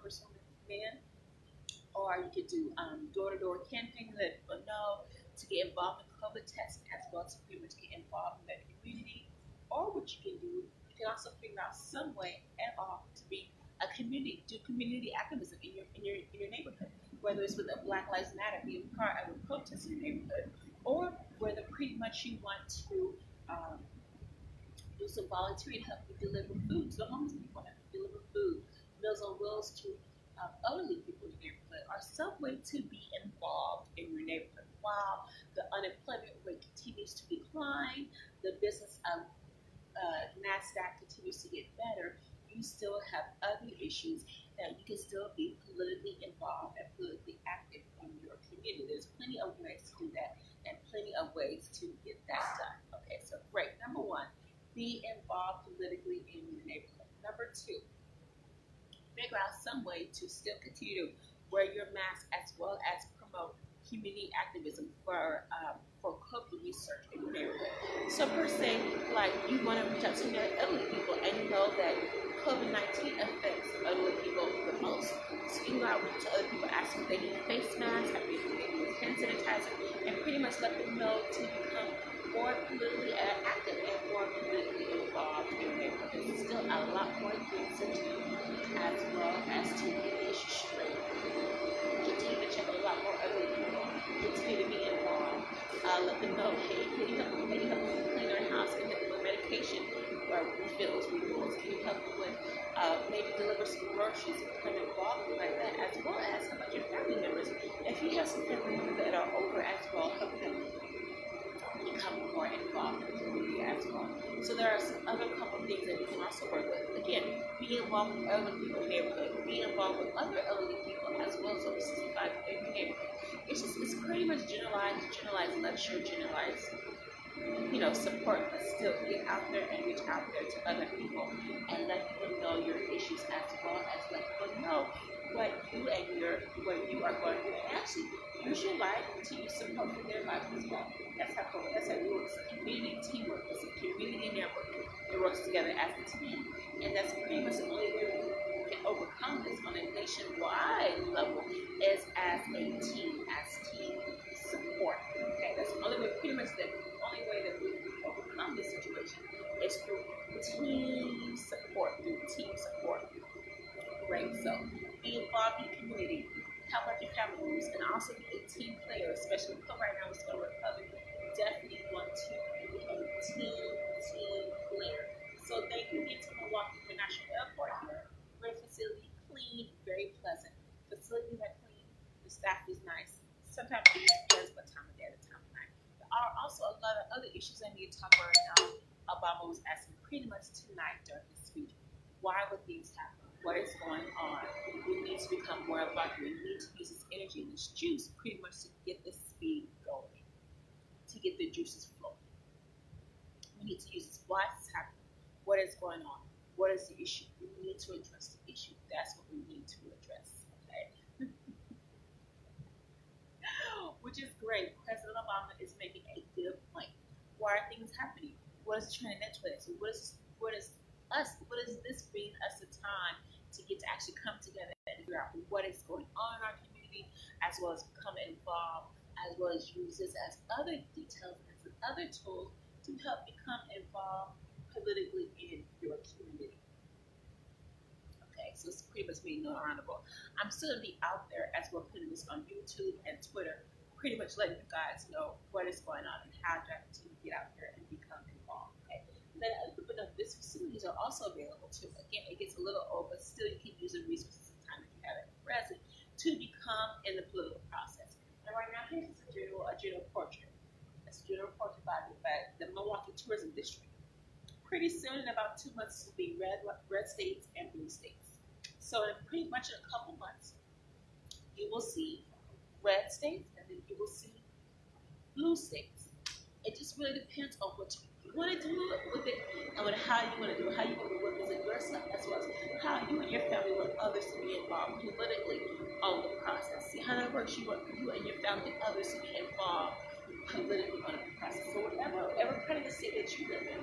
congresswoman man, or you could do um, door-to-door campaign, let people know to get involved in COVID testing as well to pretty much get involved in the community. Or what you can do, you can also figure out some way at all to be a community, do community activism in your in your in your neighborhood, whether it's with a Black Lives Matter, be a part of a protest in your neighborhood, or whether pretty much you want to um, do some volunteering, help you deliver food to the homeless people, deliver food, Meals on Wheels to um, elderly people in your neighborhood, or some way to be involved in your neighborhood. While the unemployment rate continues to decline, the business of uh, NASDAQ continues to get better, you still have other issues that you can still be politically involved and politically active in your community. There's plenty of ways to do that and plenty of ways to get that done. Okay, so great. Number one, be involved politically in your neighborhood. Number two, figure out some way to still continue to wear your mask as well as promote community activism for um, for COVID research in neighborhood. So per se, like you want to reach out to your elderly people and you know that COVID-19 affects elderly people the most. So you go out to other people, ask if they need face masks, if they need hand sanitizer, and pretty much let them know to become more politically active and more politically involved in their There's still a lot more things to do as well as to get straight. Continue to check a lot more other people. Continue to be involved. Uh, let them know, hey, can you help me, can you help me clean their house? Can you help me with medication? Or refills? Can you help me with uh, maybe deliver some groceries become involved like that, as well as how about your family members? If you have some family members that are over as well, help them become more involved in the community as well. So there are some other couple things that you can also work with. Again, be involved with elderly people neighborhood. Be involved with other elderly people as well as over 65 in your neighborhood. It's just it's pretty much generalized, generalized lecture, generalized you know, support, but still get out there and reach out there to other people and let people know your issues as well as let people know what you and your what you are going through. And actually use your life to use support their life as well. That's how that's how it works. Community teamwork. It's a community network. It works together as a team. And that's pretty much the only way we can overcome this on a nationwide level is as a team, as team support. Okay, that's the only way pretty much the only way that we can overcome this situation is through team support, through team support. Great. So be involved in community, help out your family members, and also be team player, especially because right now we're still Republic. Definitely want to be a team, team player. So thank you again to Milwaukee International Airport here. Great facility, clean, very pleasant. Facilities are clean, the staff is nice. Sometimes it depends what time of day a time of night. There are also a lot of other issues I need to talk about right now. Obama was asking pretty much tonight during his speech. Why would these happen? What is going on. We need to become more involved. We need to use this energy and this juice pretty much to get the speed going, to get the juices flowing. We need to use this. Why is this happening? What is going on? What is the issue? We need to address the issue. That's what we need to address. Okay. Which is great. President Obama is making a good point. Why are things happening? What is the trend Netflix? What is what is us? What is this bringing us a time get to actually come together and figure out what is going on in our community, as well as become involved, as well as use this as other details as other tools to help become involved politically in your community. Okay, so it's pretty much being world. I'm still gonna be out there as well putting this on YouTube and Twitter, pretty much letting you guys know what is going on and how to get out there and become involved. Then other people know these facilities are also available too. Again, it gets a little old, but still you can use the resources time if you have it present to become in the political process. And right now here's a general a general portrait. It's a general portrait by the, by the Milwaukee Tourism District. Pretty soon, in about two months, will be red red states and blue states. So in pretty much in a couple months, you will see red states and then you will see blue states. It just really depends on what you want to do with it and what, how you want to do it, how you want to work with yourself as well as how you and your family want others to be involved politically on the process. See how that works. You want you and your family and others to be involved politically on the process. So whatever, whatever part of the city that you live in,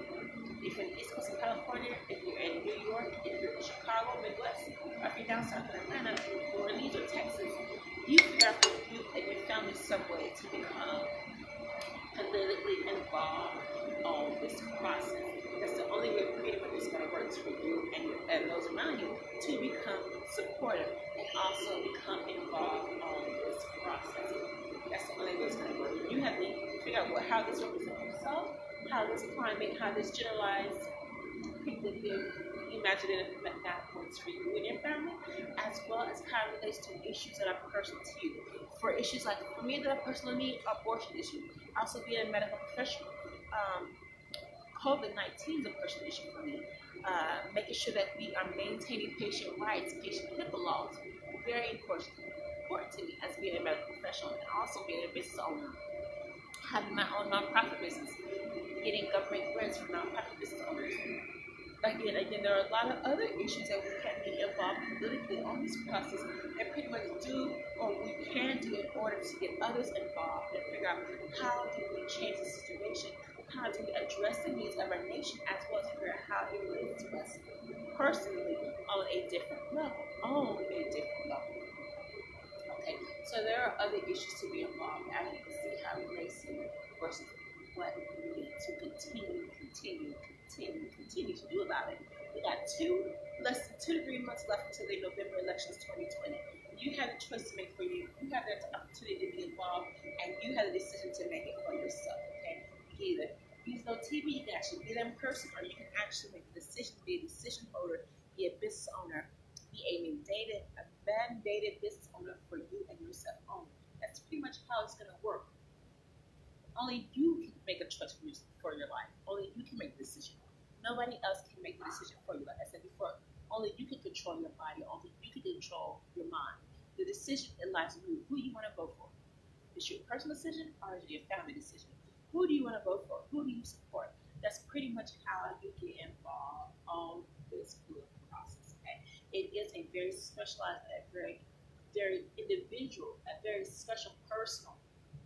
if you're in the East Coast of California, if you're in New York, if you're in Chicago, Midwest, or if you're down south in Atlanta, New Orleans, or Texas, you figure out you and your family some way to become politically involved on this process. That's the only way much it's going to work for you and, and those around you to become supportive and also become involved on this process. That's the only way it's going to work. You have to figure out what, how this represents yourself, how this climate, how this generalized predictive that mathematics for you and your family, as well as how it relates to issues that are personal to you. For issues like, for me, that are personal to me, abortion issue. Also being a medical professional. Um, COVID-19 is a personal issue for me. Uh, making sure that we are maintaining patient rights, patient HIPAA laws, very important, important to me as being a medical professional and also being a business owner. Having my own nonprofit business, getting government grants for nonprofit business owners, again, again, there are a lot of other issues that we can be involved politically on this process and pretty much do or we can do in order to get others involved and figure out how do we change the situation, how do we address the needs of our nation, as well as figure out how it relates to us personally on a different level, on a different level. Okay, so there are other issues to be involved, as you can see how to versus what we need to continue, continue, continue, continue to do about it. We got two, less than two to three months left until the November elections 2020. You have a choice to make for you. You have that opportunity to be involved, and you have a decision to make it for yourself. Okay, either use no TV, you can actually be there in person, or you can actually make a decision, be a decision holder, be a business owner, be a mandated, a mandated business owner for you and yourself only. That's pretty much how it's going to work. Only you can make a choice for, your, life. Only you can make the decision. Nobody else can make the decision for you. Like I said before, only you can control your body. Only you can control your mind. The decision in life is who, you want to vote for. Is your personal decision or is it your family decision? Who do you want to vote for? Who do you support? That's pretty much how you get involved on this political process. Okay? It is a very specialized, a very, very individual, a very special personal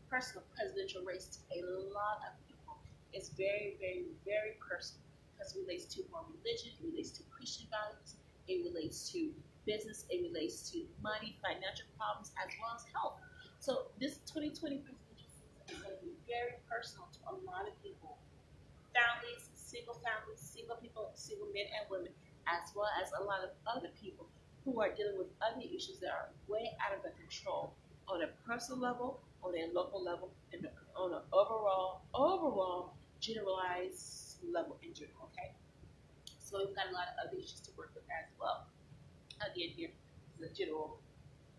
personal presidential race to a lot of people. It's very, very, very personal because it relates to more religion, it relates to Christian values, it relates to business, it relates to money, financial problems, as well as health. So this 2020 presidential season is going to be very personal to a lot of people, families, single families, single people, single men and women, as well as a lot of other people who are dealing with other issues that are way out of their control on a personal level, on a local level, and on an overall, overall generalized level in general. Okay, so we've got a lot of other issues to work with as well. Uh, Again, here is a general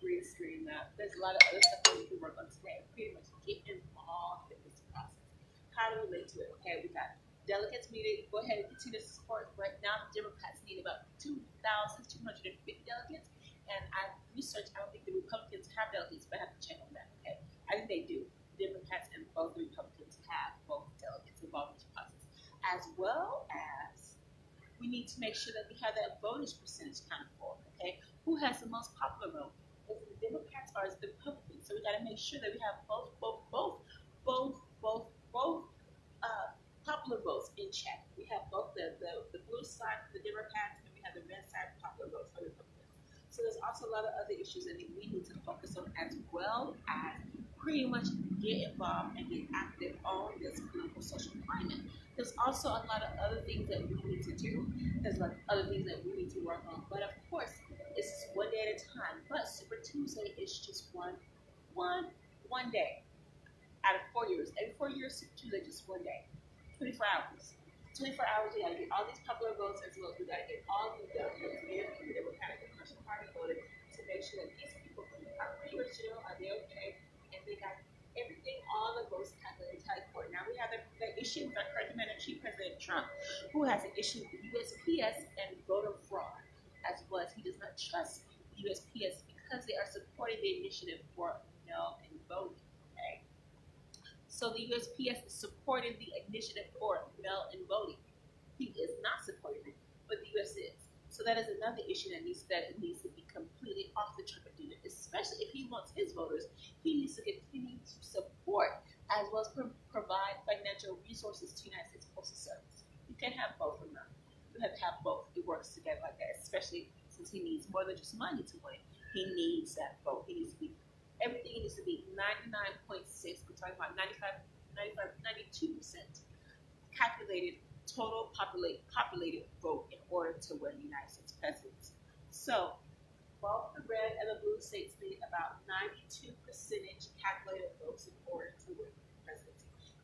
green screen map. There's a lot of other stuff that we can work on today. Pretty much get involved in this process. How to relate to it? Okay, we got delegates needed. Go ahead and continue to support. Right now, the Democrats need about 2,250 delegates. And I researched, I don't think the Republicans have delegates, but I have to check on that. Okay. I think they do. Democrats and both the Republicans have both delegates involved. As well as we need to make sure that we have that voters percentage kind of for, okay? Who has the most popular vote? Is it the Democrats or is it the Republicans? So we got to make sure that we have both, both, both, both, both, both uh, popular votes in check. We have both the, the, the blue side for the Democrats and we have the red side popular votes for the Republicans. So there's also a lot of other issues that we need to focus on as well as pretty much get involved and get active on this political social climate. There's also a lot of other things that we need to do. There's like other things that we need to work on. But of course, it's one day at a time. But Super Tuesday is just one, one, one day out of four years. Every four years, Super Tuesday just one day, 24 hours. 24 hours, we gotta get all these popular votes as well we gotta get all these delegates in that were kind of commercial party voted to make sure that these people are pretty much chill, are they okay, and they got everything, all the votes tied. Now we have the, the issue with our current Chief President Trump, who has an issue with USPS and voter fraud. as well as he does not trust the USPS because they are supporting the initiative for mail-in voting. Okay, so the USPS is supporting the initiative for mail-in voting. He is not supporting it, but the US is. So that is another issue that needs that needs to be completely off the agenda, especially if he wants his voters. He needs to continue to support as well as pro- provide financial resources to United States Postal Service. You can't have both of them. You have to have both. It works together like that, especially since he needs more than just money to win. He needs that vote. He needs to be everything needs to be 99.6. We're talking about 95, 95 92 percent calculated total populate, populated vote in order to win the United States presidency. So both the red and the blue states need about 92 percentage calculated votes in order to win.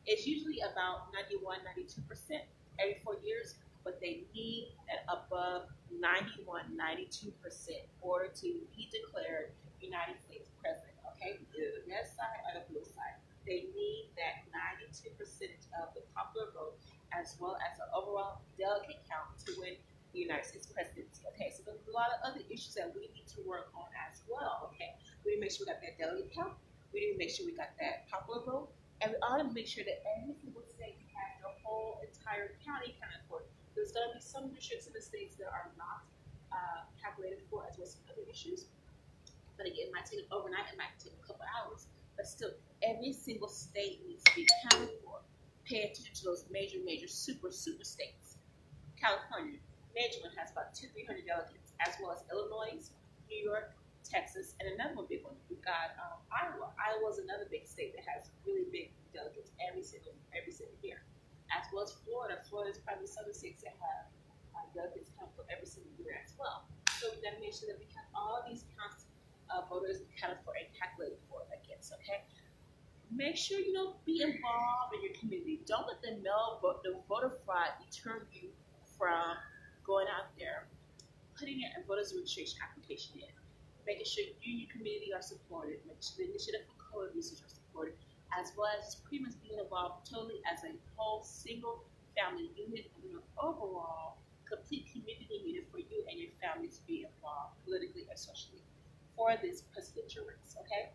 It's usually about 91, 92 percent every four years, but they need that above 91, 92 percent in order to be declared United States president. Okay, the red side or the blue side. They need that 92% of the popular vote as well as the overall delegate count to win the United States presidency. Okay, so there's a lot of other issues that we need to work on as well. Okay, we need to make sure we got that delegate count. We need to make sure we got that popular vote, and we ought to make sure that every single state has the whole entire county counted for. There's going to be some districts in the states that are not uh, calculated for, as well as some other issues. But again, it might take overnight. It might take a couple hours, but still, every single state needs to be counted for pay attention to those major, major, super, super states. California, one has about two, three hundred delegates, as well as Illinois, New York, Texas, and another one big one. We've got um, Iowa. Iowa is another big state that has really big delegates every single every single year, as well as Florida. Florida is probably some of the states that have uh, delegates come for every single year as well. So we got to make sure that we have all these counts of voters accounted for and calculated for against. Okay make sure you know be involved in your community. Don't let the mail vote, the voter fraud deter you from going out there, putting in a voter's registration application in, making sure you your community are supported, making sure the initiative for COVID research are supported, as well as pretty being involved totally as a whole single family unit and an overall complete community unit for you and your family to be involved politically and socially for this presidential race, okay?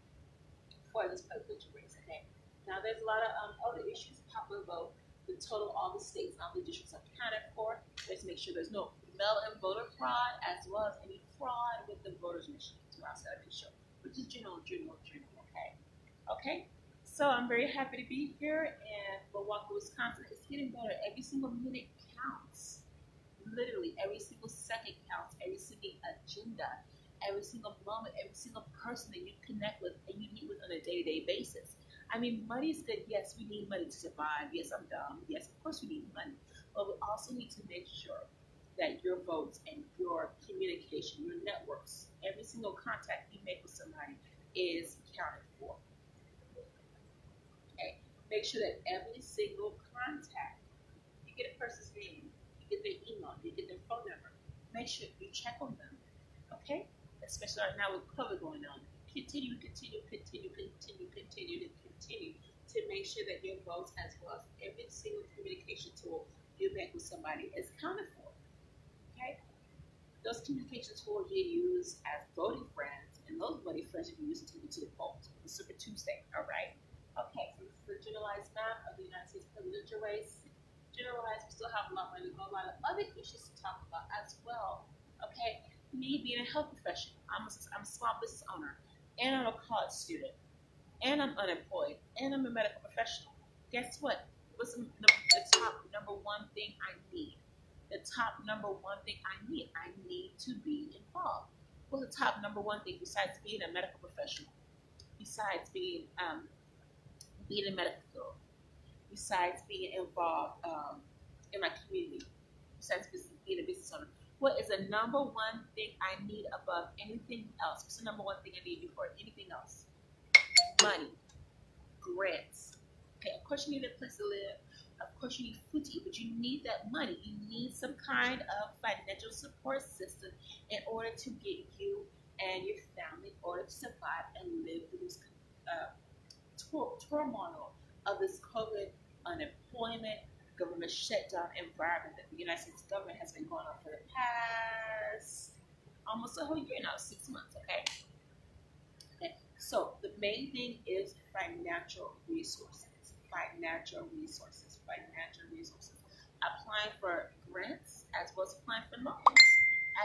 For this presidential race. okay? Now, there's a lot of um, other issues, popular vote, the total all the states all the districts are accounted for. Let's make sure there's no mail-in voter fraud as well as any fraud with the voters' machines. I'll set up show, which is general, general, general, okay? Okay? So I'm very happy to be here in Milwaukee, Wisconsin. It's getting better. Every single minute counts. Literally, every single second counts. Every single agenda, every single moment, every single person that you connect with and you meet with on a day-to-day basis I mean, money is good. Yes, we need money to survive. Yes, I'm dumb. Yes, of course we need money. But we also need to make sure that your votes and your communication, your networks, every single contact you make with somebody is counted for. Okay. Make sure that every single contact, you get a person's name, you get their email, you get their phone number. Make sure you check on them. Okay? Especially right now with COVID going on. Continue, continue, continue, continue, continue to continue to make sure that your votes, as well as every single communication tool you make with somebody, is counted for. Those communication tools you use as voting friends, and those voting friends you use to you to the polls on Super Tuesday. All right? Okay, so this is the generalized map of the United States presidential race. Generalized, we still have a lot more to go, a lot of other issues to talk about as well. Okay, me being a health professional, I'm a, I'm a small business owner, and I'm a college student and I'm unemployed, and I'm a medical professional. Guess what? What's the, the top number one thing I need? The top number one thing I need, I need to be involved. What's the top number one thing besides being a medical professional? Besides being um, being in medical besides being involved um, in my community, besides being a business owner, what is the number one thing I need above anything else? What's the number one thing I need before anything else? money, grants. Okay, of course you need a place to live. Of course you need food to eat, but you need that money. You need some kind of financial support system in order to get you and your family in order to survive and live through this uh, tur- turmoil of this COVID unemployment, government shutdown environment that the United States government has been going on for the past almost a whole year now, six months. Okay. Okay. So the main thing is financial resources. Financial resources. Financial resources. Applying for grants as well as applying for loans,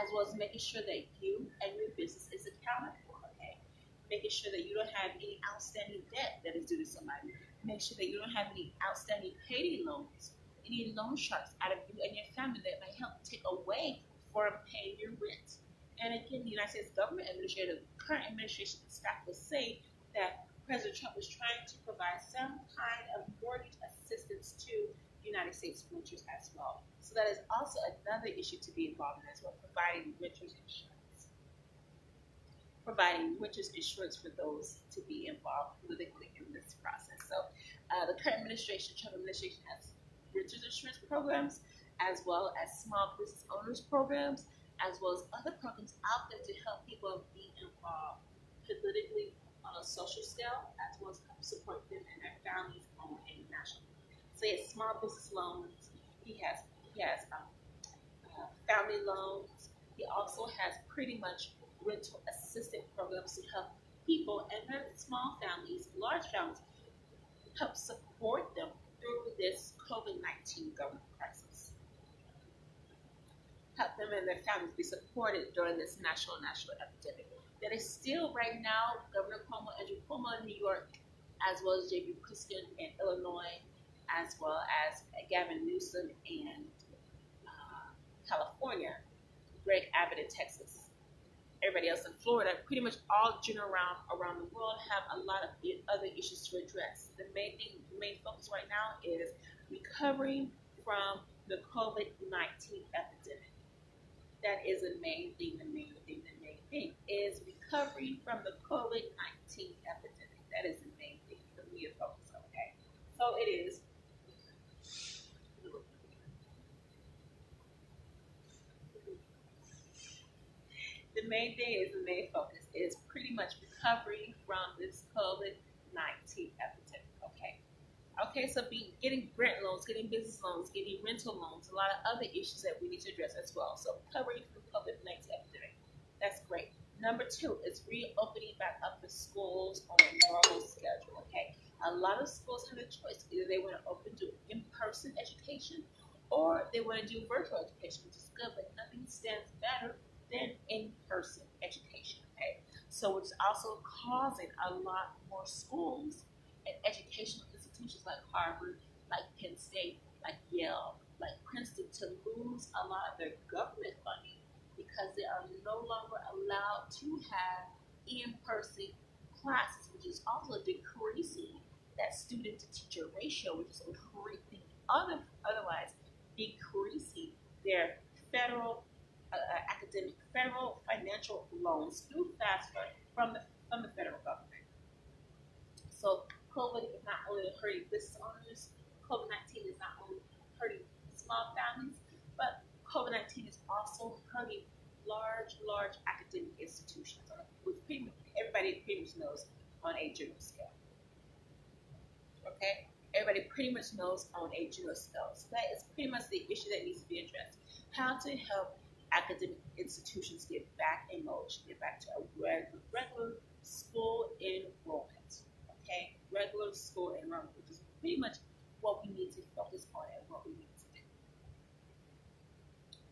as well as making sure that you and your business is accounted for. Okay. Making sure that you don't have any outstanding debt that is due to somebody. Make sure that you don't have any outstanding payday loans, any loan sharks out of you and your family that may help take away from paying your rent. And again, the United States government administrator, current administration staff will say that President Trump was trying to provide some kind of mortgage assistance to United States renters as well. So that is also another issue to be involved in as well, providing renters insurance. Providing renters insurance for those to be involved politically in this process. So uh, the current administration, Trump administration, has renters insurance programs as well as small business owners programs as well as other programs out there to help people be involved politically social scale, as well as support them and their families on a national. So he has small business loans. He has he has um, uh, family loans. He also has pretty much rental assistance programs to help people and their small families, large families, help support them through this COVID 19 government crisis help them and their families be supported during this national national epidemic. That is still right now Governor Cuomo, Andrew Cuomo in New York, as well as J.B. Pritzker in Illinois, as well as Gavin Newsom in uh, California, Greg Abbott in Texas, everybody else in Florida, pretty much all general around around the world have a lot of other issues to address. The main thing, the main focus right now is recovering from the COVID 19 epidemic that is the main thing, the main thing, the thing is recovery from the COVID 19 epidemic. That is the main thing for me to focus on. Okay. So it is. The main thing is the main focus is pretty much recovery from this COVID 19 epidemic. Okay, Okay, so be getting grant loans, getting business loans, getting rental loans, a lot of other issues that we need to address as well. So covering the COVID-19 epidemic. That's great. Number two is reopening back up the schools on a normal schedule. Okay, a lot of schools have a choice. Either they want to open to in-person education or they want to do virtual education, which is good, but nothing stands better than in-person education. Okay, so it's also causing a lot more schools and educational institutions like Harvard, like Penn State, like Yale, like Princeton to lose a lot of their government funding because they are no longer allowed to have in-person classes, which is also decreasing that student to teacher ratio, which is increasing other, otherwise decreasing their federal uh, uh, academic federal financial loans through FAFSA from the from the federal government. So COVID is not only hurting business owners, COVID 19 is not only hurting small families, but COVID 19 is also hurting large, large academic institutions, much, everybody pretty much knows on a general scale. Okay? Everybody pretty much knows on a general scale. So that is pretty much the issue that needs to be addressed. How to help academic institutions get back in motion, get back to a regular, regular school enrollment okay, regular school enrollment, which is pretty much what we need to focus on and what we need to do.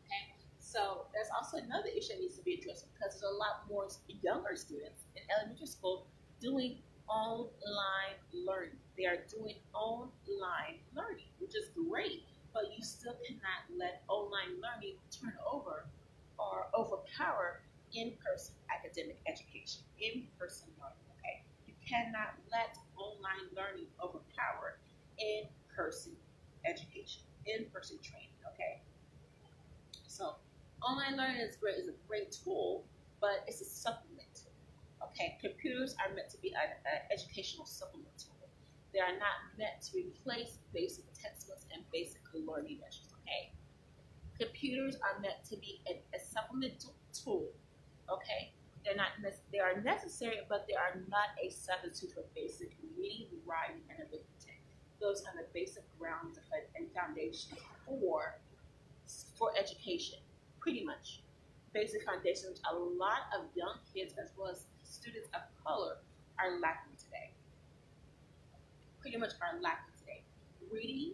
Okay, so there's also another issue that needs to be addressed because there's a lot more younger students in elementary school doing online learning. They are doing online learning, which is great, but you still cannot let online learning turn over or overpower in-person academic education, in-person learning okay? You cannot let online learning overpower in person education, in person training. Okay. Online learning is great, is a great tool, but it's a supplement. Okay. Computers are meant to be an, an educational supplement tool. They are not meant to replace basic textbooks and basic learning measures. Okay. Computers are meant to be a, a supplemental tool. Okay they're not they are necessary, but they are not a substitute for basic reading, writing, and arithmetic. Those are the basic grounds and foundation for for education, pretty much. basic foundation which a lot of young kids as well as students of color are lacking today. Pretty much are lacking today. Reading,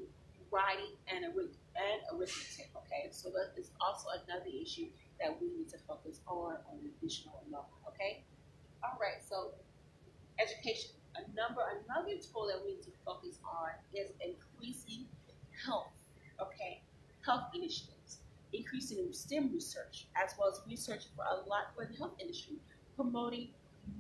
writing, and, and arithmetic. Okay, so that is also another issue that we need to focus on on an additional level. Okay, all right. So education. A number, another tool that we need to focus on is increasing health. Okay, health initiatives, increasing STEM research as well as research for a lot for the health industry, promoting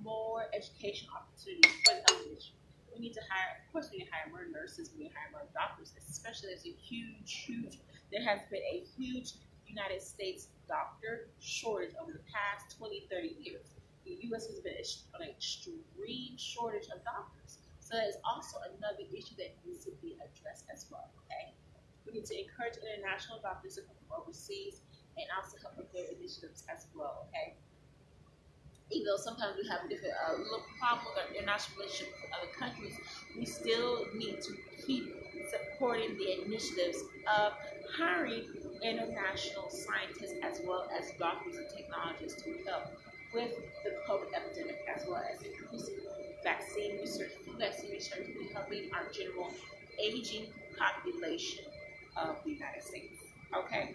more education opportunities for the health industry. We need to hire, of course, we need to hire more nurses, we need to hire more doctors, especially there's a huge, huge, there has been a huge United States doctor shortage over the past 20, 30 years. The U.S. has been an extreme shortage of doctors. So that is also another issue that needs to be addressed as well, okay? To encourage international doctors to come from overseas and also help with their initiatives as well, okay? even though sometimes we have a different uh, little problem with our international relationship with other countries, we still need to keep supporting the initiatives of hiring international scientists as well as doctors and technologists to help with the COVID epidemic as well as increasing vaccine research, vaccine research, and helping our general aging population of the United States. Okay?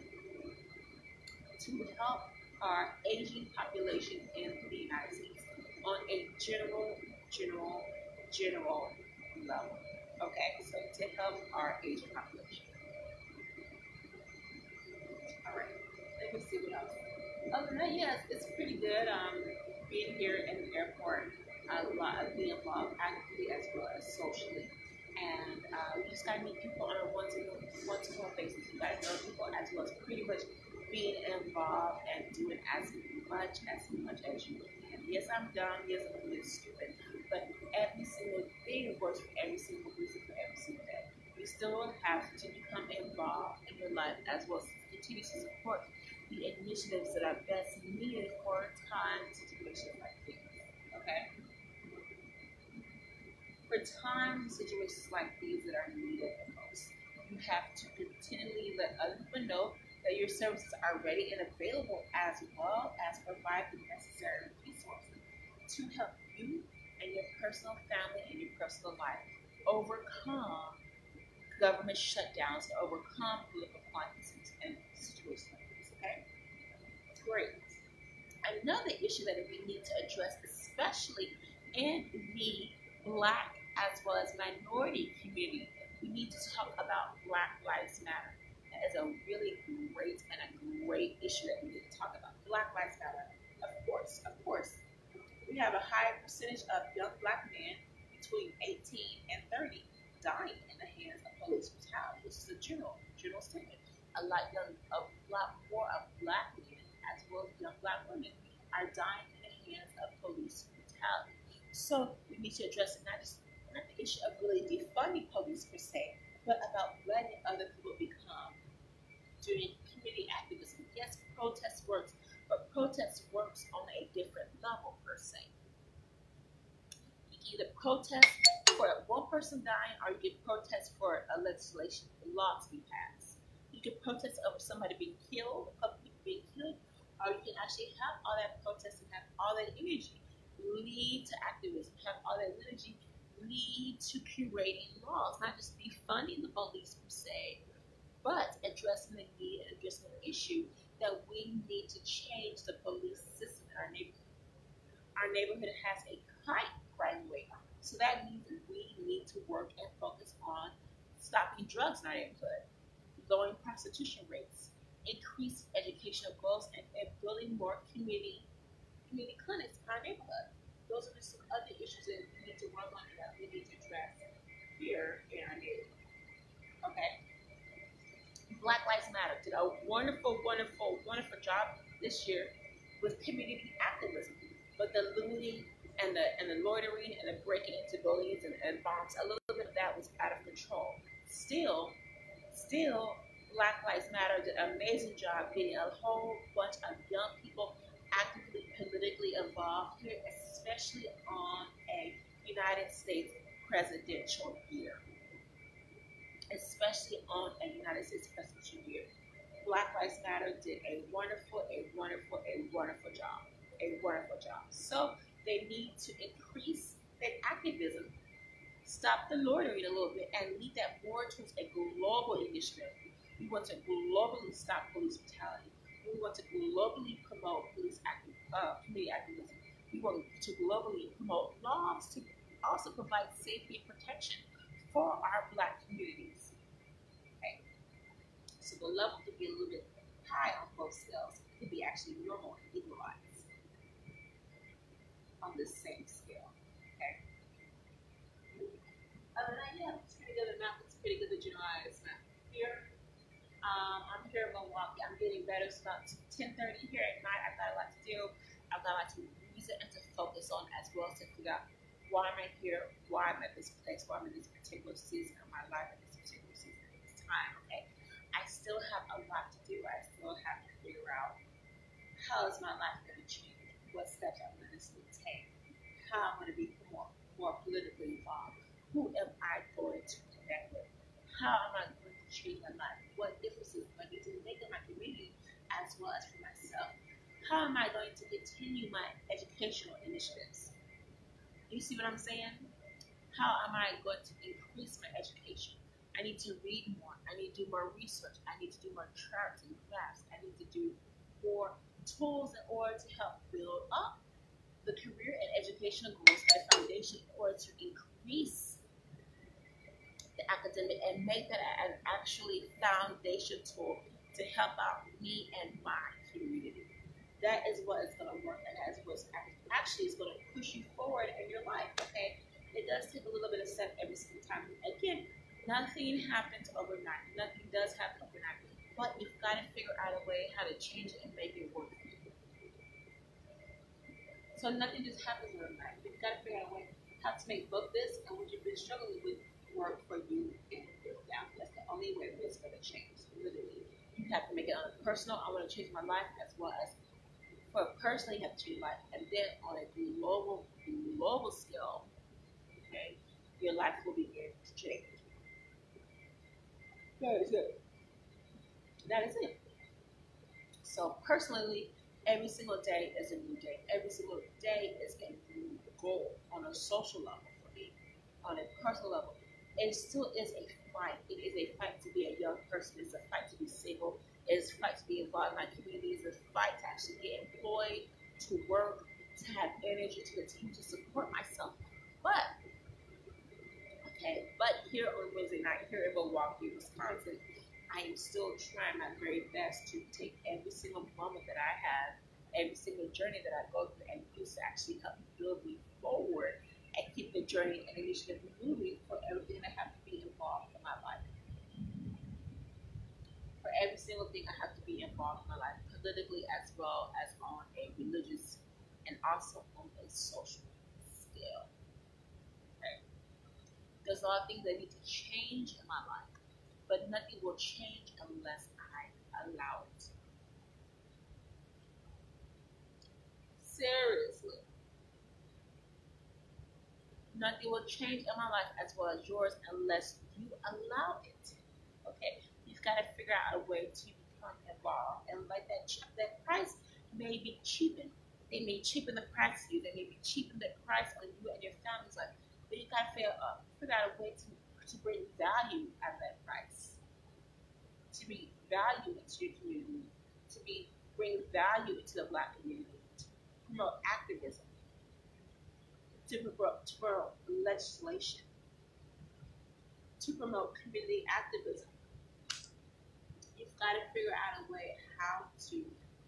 To help our aging population in the United States on a general, general, general level. Okay, so to help our aging population. All right, let me see what else. Other than that, yes, it's pretty good. Um, being here in the airport, lot of being involved actively as well as socially. And uh, we just gotta meet people on a one-to-one one-to-one basis. You gotta know people as well as pretty much being involved and doing as much as much as you can. Yes, I'm dumb. Yes, I'm really stupid. But every single thing works for every single reason for every single day. You still have to become involved in your life as well as continue to support the initiatives that are best needed for time situations like these. Okay? For times situations like these that are needed the most, you have to continually let other people know that your services are ready and available as well as provide the necessary resources to help you and your personal family and your personal life overcome government shutdowns, to overcome political crises and situations like this. Okay? Great. Another issue that we need to address, especially in the black as well as minority community, we need to talk about Black Lives Matter is a really great and a great issue that we need to talk about. Black Lives Matter, of course, of course. We have a high percentage of young black men between 18 and 30 dying in the hands of police brutality. This is a general, general statement. A lot young, a lot more of black men as well as young black women are dying in the hands of police brutality. So we need to address it not just not the issue of really defunding police per se, but about letting other people become doing community activism. Yes, protest works, but protest works on a different level per se. You can either protest for one person dying, or you can protest for a legislation, law to be passed. You can protest over somebody being killed, a couple people being killed, or you can actually have all that protest and have all that energy lead to activism, have all that energy lead to curating laws, not just defunding the police per se, but addressing the need and addressing the issue that we need to change the police system in our neighborhood. Our neighborhood has a high crime rate, so that means that we need to work and focus on stopping drugs in our neighborhood, lowering prostitution rates, increase educational goals, and, and building more community community clinics in our neighborhood. Those are just some other issues that to work on we need to address here in our neighborhood. Okay. Black Lives Matter did a wonderful, wonderful, wonderful job this year with community activism. But the looting and the and the loitering and the breaking into buildings and, and bombs, a little bit of that was out of control. Still, still, Black Lives Matter did an amazing job getting a whole bunch of young people actively politically involved here, especially on a United States presidential year especially on a United States presidential year. Black Lives Matter did a wonderful, a wonderful, a wonderful job. A wonderful job. So they need to increase their activism, stop the loitering a little bit, and lead that more towards a global initiative. We want to globally stop police brutality. We want to globally promote police uh, community activism. We want to globally promote laws to also provide safety and protection for our black communities. Okay. So the level could be a little bit high on both scales. It could be actually normal and equalized on the same scale. Okay. Other than that, yeah, it's pretty good. The map looks pretty good. The generalized map here. Um, I'm here in Milwaukee. I'm getting better. It's about 10:30 here at night. I've got a lot to do. I've got a lot to reason and to focus on as well to figure out why am I here, why am I'm at this place, why am I'm in this particular season of my life, at this particular season, at this time, okay? I still have a lot to do. I still have to figure out how is my life going to change, what steps I'm going to take, how I'm going to be more, more politically involved, who am I going to connect with, how am I going to change my life, what differences am I going to make in my community as well as for myself. How am I going to continue my educational initiatives? You see what I'm saying? How am I going to increase my education? I need to read more. I need to do more research. I need to do more charts and graphs. I need to do more tools in order to help build up the career and educational goals and foundation in order to increase the academic and make that an actually foundation tool to help out me and my community. That is what is going to work, and that is what's actually is going to push you forward in your life. Okay, it does take a little bit of step every single time. Again, nothing happens overnight. Nothing does happen overnight, but you've got to figure out a way how to change it and make it work. So nothing just happens overnight. You've got to figure out a way how to make both this and what you've been struggling with work for you and your. That's the only way it's going to change. Literally, you have to make it on personal. I want to change my life as well as for personally have to life, and then on a global global scale, okay, your life will begin to change. That is it. That is it. So personally, every single day is a new day. Every single day is a new goal on a social level for me, on a personal level. It still is a fight. It is a fight to be a young person. It's a fight to be single is fight to be involved in my communities, is fight to actually get employed, to work, to have energy, to continue to support myself. But, okay, but here on Wednesday night, here in Milwaukee, Wisconsin, I am still trying my very best to take every single moment that I have, every single journey that I go through, and use to actually help build me forward and keep the journey and initiative moving for everything that have to be involved in my life for every single thing I have to be involved in my life, politically as well as on a religious and also on a social scale. Okay. There's a lot of things that need to change in my life, but nothing will change unless I allow it. Seriously. Nothing will change in my life as well as yours unless you allow it. Okay you've got to figure out a way to become involved. And like that, that price may be cheapened. They may cheapen the price to you. They may be cheapen the price on you and your family's life. But you got to figure, uh, figure out a way to, to bring value at that price. To be value into your community. To be bring value into the black community. To promote activism. To promote, to promote legislation. To promote community activism got to figure out a way how to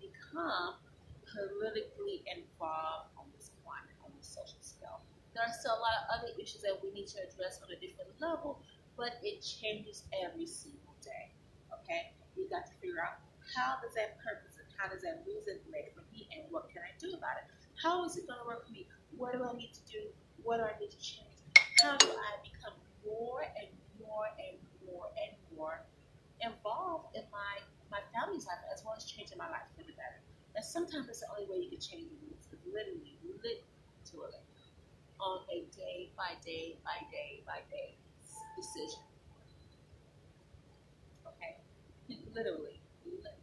become politically involved on this climate, on this social scale. There are still a lot of other issues that we need to address on a different level, but it changes every single day. Okay? We got to figure out how does that purpose and how does that reason make for me and what can I do about it? How is it going to work for me? What do I need to do? What do I need to change? How do I become more and more and more and more involved in my my family's life as well as changing my life for the better. And sometimes that's the only way you can change rules. Is literally, literally, on a day by day by day by day decision. Okay, literally, literally.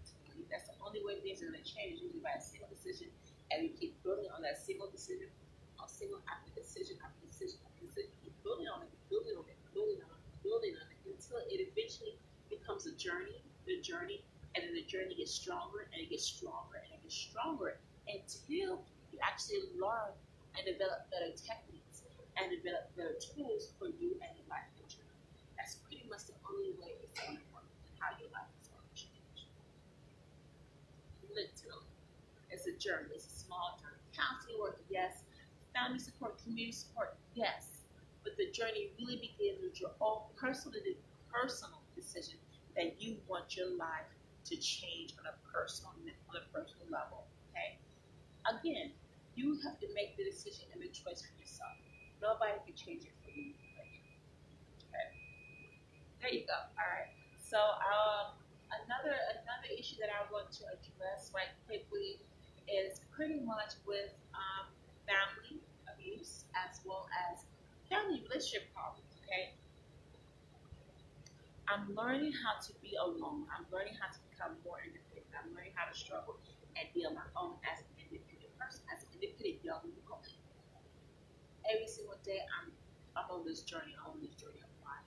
That's the only way things are going to change usually by a single decision, and you keep building on that single decision, a single after decision after decision after decision, keep building on it, building on it, building on it, building on it until it eventually becomes a journey, the journey, and then the journey gets stronger and it gets stronger and it gets stronger until you actually learn and develop better techniques and develop better tools for you and your life general. That's pretty much the only way it's going to work and how your life is going to change. Literally. It's a journey. It's a small journey. Counseling work, yes. Family support, community support, yes. But the journey really begins with your own personal, personal decision that you want your life to change on a personal on a personal level. Okay. Again, you have to make the decision and the choice for yourself. Nobody can change it for you. Okay. There you go. All right. So um, another another issue that I want to address right quickly is pretty much with um, family abuse as well as family relationship problems. Okay. I'm learning how to be alone. I'm learning how to become more independent. I'm learning how to struggle and be on my own as an independent person, as an independent young woman. Every single day, I'm I'm on this journey. I'm on this journey of life.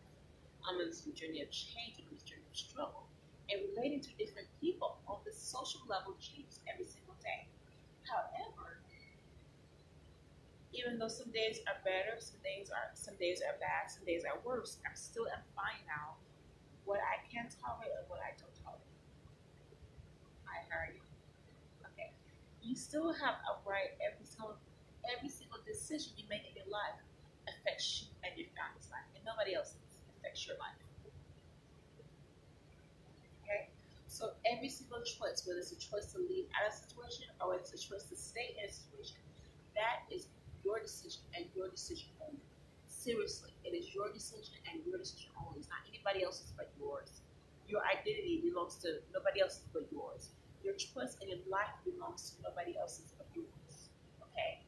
I'm on this journey of change. I'm on this journey of struggle. And relating to different people on the social level changes every single day. However, even though some days are better, some days are some days are bad, some days are worse, I'm still am finding out what I can tolerate and what I don't tolerate. I heard you. Okay. You still have a right every single every single decision you make in your life affects you and your family's life, and nobody else's affects your life. Okay. So every single choice, whether it's a choice to leave out of a situation or whether it's a choice to stay in a situation, that is your decision and your decision. Seriously, it is your decision and your decision only. It's not anybody else's but yours. Your identity belongs to nobody else's but yours. Your choice in your life belongs to nobody else's but yours. Okay.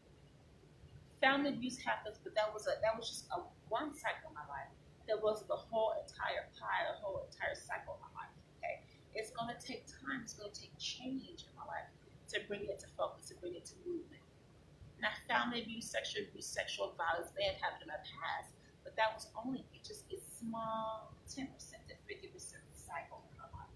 Family abuse happens, but that was a that was just a one cycle of my life. That was the whole entire pie, the whole entire cycle of my life. Okay? It's going to take time. It's to take change in my life to bring it to focus, to bring it to movement. I found abuse, sexual abuse, sexual violence may have happened in my past, but that was only just a small 10% to 50% cycle in my life.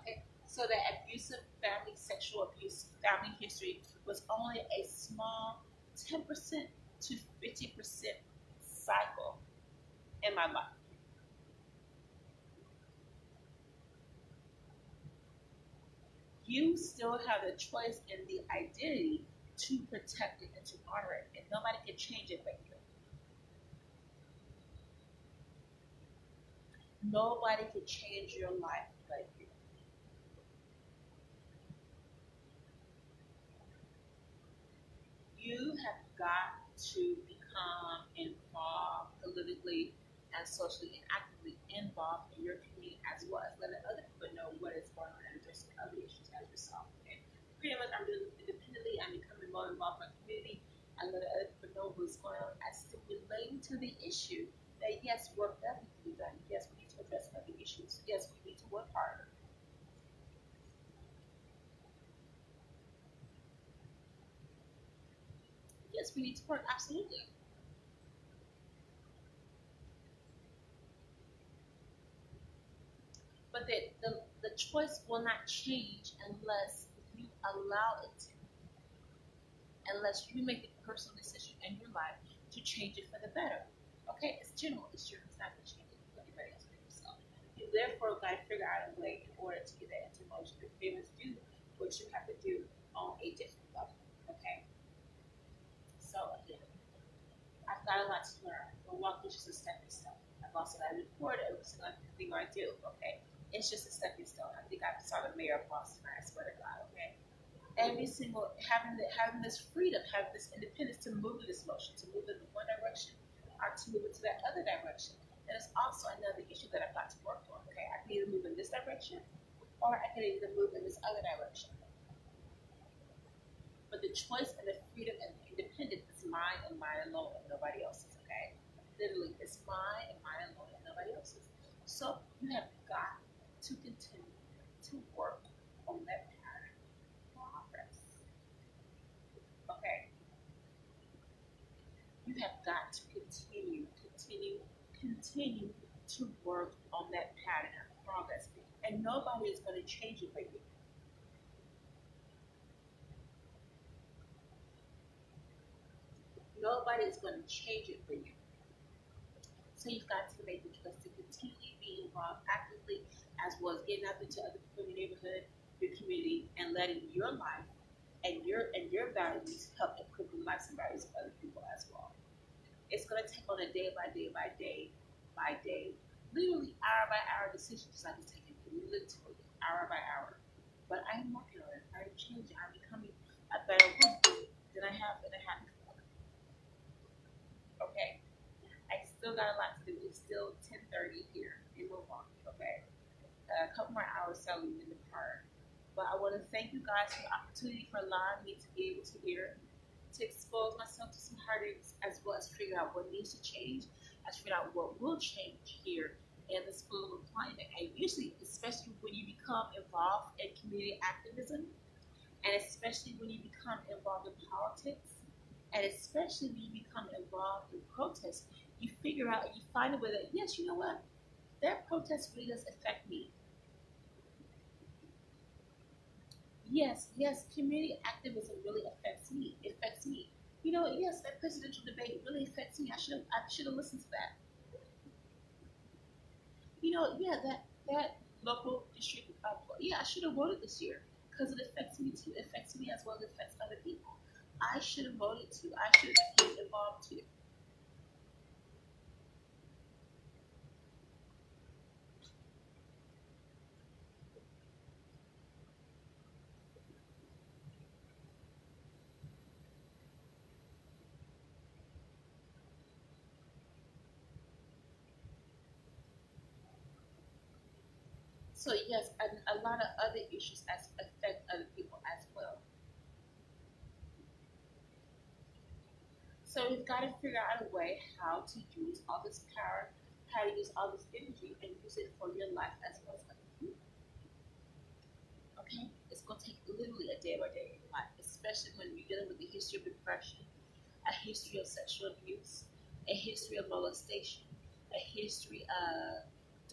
Okay, so the abusive family sexual abuse family history was only a small 10% to 50% cycle in my life. You still have the choice and the identity to protect it and to honor it, and nobody can change it but you. Nobody can change your life but you. You have got to become involved politically and socially and actively involved in your community as well as letting other people know what is going on other issues as yourself. Okay? Pretty much I'm doing independently, I'm becoming more involved in my community and letting other know what's going on as relating to the issue that yes, work does need to be done. Yes, we need to address other issues. Yes, we need to work harder. Yes, we need to work, absolutely. But the, the, the choice will not change unless you allow it to. Unless you make a personal decision in your life to change it for the better. Okay, it's general, it's yours, it's not going to change it for anybody else but yourself. You therefore got to figure out a way in order to get that into motion to be do what you have to do on a different level. Okay? So again, I've got a lot to learn. Milwaukee is just a stepping stone. I've also got to record every single thing I do, okay? It's just a stepping stone. I think I saw the mayor of Boston. I swear to God. Okay, every single having the, having this freedom, having this independence to move in this motion, to move in one direction, or to move into that other direction. And it's also another issue that I've got to work on. Okay, I can either move in this direction, or I can either move in this other direction. But the choice and the freedom and the independence is mine and mine alone, and nobody else's. Okay, literally, it's mine and mine alone, and nobody else's. So You have got to work on that pattern progress. Okay. You have got to continue, continue, continue to work on that pattern of progress. And nobody is going to change it for you. Nobody is going to change it for you. So you've got to make the choice to continue being involved actively, as well as getting out into other people in your neighborhood, your community, and letting your life and your and your values help improve the lives and values of other people as well. It's going to take on a day by day by day by day, literally hour by hour decisions, just like it's taking literally hour by hour. But I am working on it. I'm changing. I'm becoming a better woman than I have than I have before. Okay. I still got a lot to do. It's still 10:30 here in Milwaukee. Okay. A couple more hours so we in the park. But I want to thank you guys for the opportunity for allowing me to be able to hear, to expose myself to some heartaches, as well as figure out what needs to change, as figure out what will change here in this political climate. And usually, especially when you become involved in community activism, and especially when you become involved in politics, and especially when you become involved in protests, you figure out, you find a way that, yes, you know what? That protest really does affect me. Yes, yes, community activism really affects me. It affects me. You know, yes, that presidential debate really affects me. I should have I should have listened to that. You know, yeah, that that local district, uh, yeah, I should have voted this year because it affects me too. It affects me as well as it affects other people. I should have voted too. I should have been involved too. So yes, and a lot of other issues as affect other people as well. So we've got to figure out a way how to use all this power, how to use all this energy, and use it for your life as well as other people. Okay, it's gonna take literally a day by day life, especially when you're dealing with the history of depression, a history of sexual abuse, a history of molestation, a history of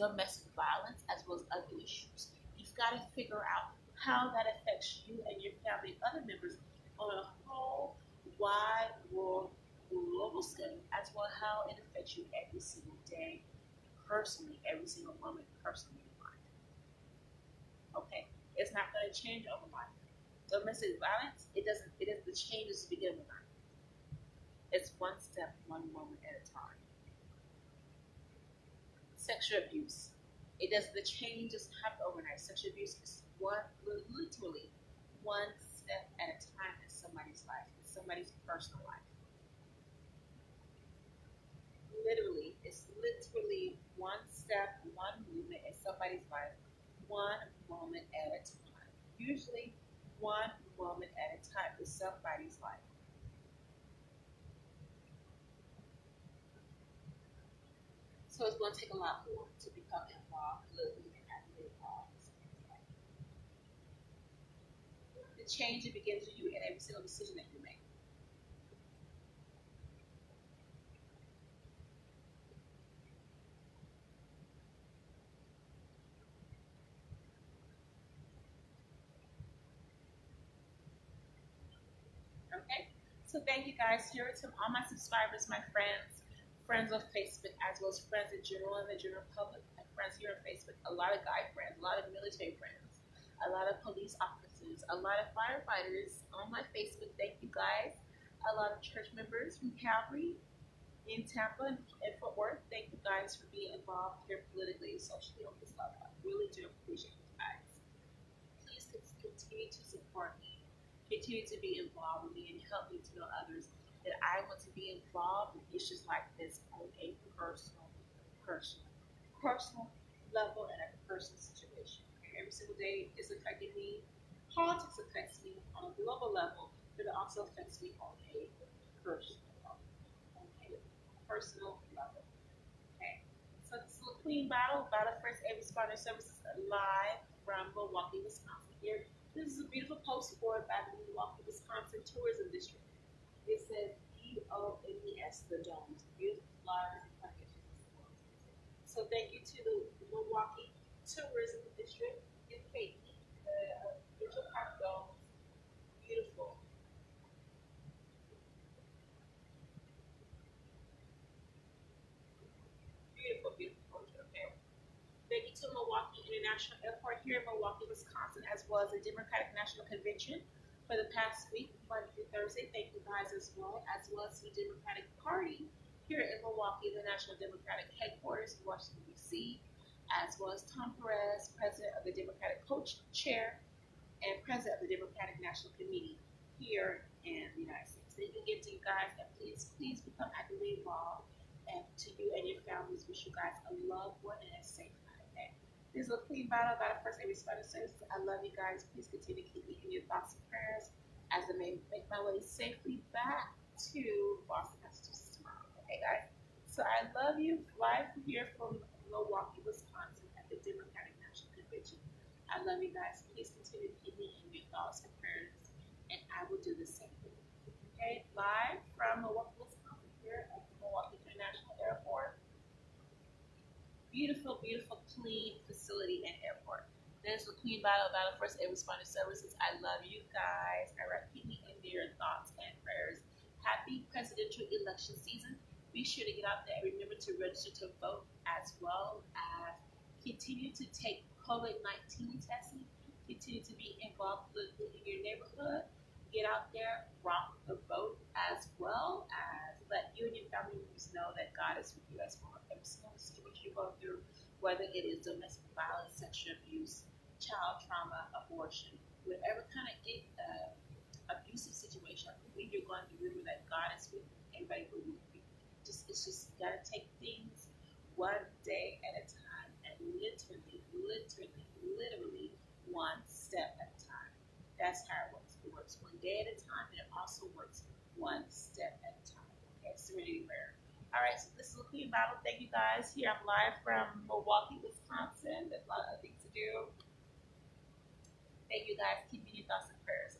domestic violence as well as other issues. You've got to figure out how that affects you and your family and other members on a whole wide world global scale, as well as how it affects you every single day, personally, every single moment, personally in. Okay, it's not going to change overnight. Domestic violence, it doesn't. It is the changes begin overnight. It's one step, one moment at a time sexual abuse. It does the change doesn't happen overnight. Sexual abuse is one literally one step at a time in somebody's life, in somebody's personal life. Literally, it's literally one step, one movement in somebody's life, one moment at a time. Usually one moment at a time in somebody's life. So it's going to take a lot more to become involved politically and actively involved. The change begins with you in every single decision that you make. Okay, so thank you guys. Here to all my subscribers, my friends friends on Facebook as well as friends in general in the general public. I friends here on Facebook, a lot of guy friends, a lot of military friends, a lot of police officers, a lot of firefighters on my Facebook. Thank you guys. A lot of church members from Calvary in Tampa and Fort Worth. Thank you guys for being involved here politically and socially on this level. I really do appreciate you guys. Please continue to support me. Continue to be involved with me and help me to know others that I want to be involved in issues like this on a personal, personal, personal level and a personal situation. Every single day is affecting me. Politics affects me on a global level, but it also affects me on a personal level. On a personal level. Okay. So this LaQueen Battle, Battle First Aid Responder Services live from Milwaukee, Wisconsin. Here, this is a beautiful postboard by the Milwaukee, Wisconsin Tourism District. It says D-O-M-E-S, the domes. Beautiful flowers and plantations. So thank you to the Milwaukee Tourism District in Katy, the uh, Mitchell Park Dome. Beautiful. Beautiful, beautiful culture. Okay. Thank you to Milwaukee International Airport here in Milwaukee, Wisconsin, as well as the Democratic National Convention for the past week, Monday through Thursday. Thank you guys as well, as well as the Democratic Party here in Milwaukee, the National Democratic Headquarters in Washington, D.C., as well as Tom Perez, President of the Democratic Co-Chair and President of the Democratic National Committee here in the United States. Thank you again to you guys, and please, please become actively involved. And to you and your families, wish you guys a loved one and a safe. This is LaQueen Battle, battle first aid responder services. I love you guys. Please continue to keep me in your thoughts and prayers as I make my way safely back to Boston, Massachusetts tomorrow. Okay, guys. So I love you. Live here from Milwaukee, Wisconsin at the Democratic National Convention. I love you guys. Please continue to keep me in your thoughts and prayers, and I will do the same thing. Okay, live from Milwaukee, Wisconsin, here at the Milwaukee International Airport. Beautiful, beautiful, clean facility and airport. There's LaQueen Battle, of Battle First Aid Responder Services. I love you guys. I keep me in your thoughts and prayers. Happy presidential election season. Be sure to get out there and remember to register to vote as well as continue to take COVID 19 testing. Continue to be involved politically in your neighborhood. Get out there, rock the vote as well as let you and your family members know that God is with you as well. Every single situation you go through, whether it is domestic violence, sexual abuse, child trauma, abortion, whatever kind of uh, abusive situation, you're going to remember that God is with. Everybody will be. Just it's just gotta take things one day at a time, and literally, literally, literally one step at a time. That's how it works. It works one day at a time, and it also works one step at a time. Okay. All right, so this is LaQueen Battle. Thank you guys. Here I'm live from Milwaukee, Wisconsin. There's a lot of things to do. Thank you guys. Keep me your thoughts and prayers.